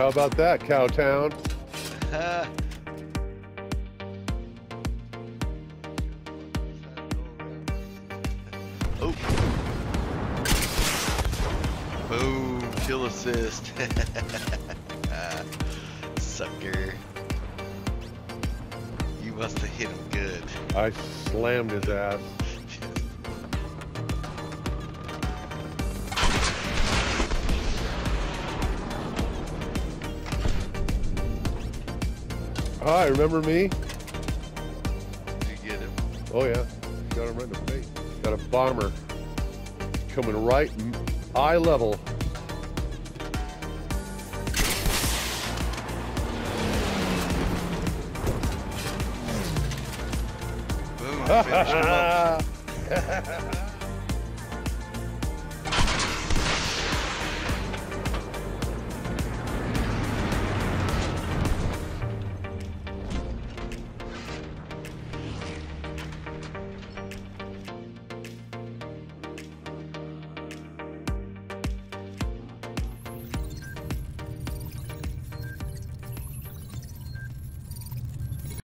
How about that, Cowtown? oh. Boom, kill assist. Sucker. You must have hit him good. I slammed his ass. Ah, Hi, remember me? Did you get him? Oh yeah, got him right in the face. Got a bomber coming right eye level. Boom, finish him up.